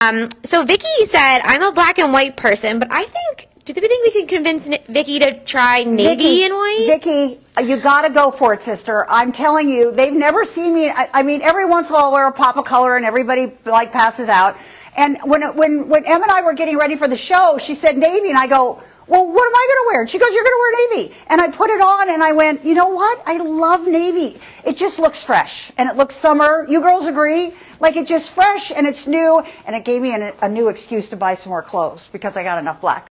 Um, so Vicky said, "I'm a black and white person, but I think." Do you think we can convince Ni- Vicky to try navy Vicky, and white? Vicky, you got to go for it, sister. I'm telling you, they've never seen me. I, I mean, every once in a while, I'll wear a pop of color, and everybody like passes out. And when when when Em and I were getting ready for the show, she said navy, and I go. Well, what am I going to wear? And she goes, you're going to wear navy. And I put it on and I went, you know what? I love navy. It just looks fresh and it looks summer. You girls agree? Like it's just fresh and it's new and it gave me an, a new excuse to buy some more clothes because I got enough black.